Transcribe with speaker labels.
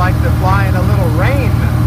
Speaker 1: like to fly in a little rain.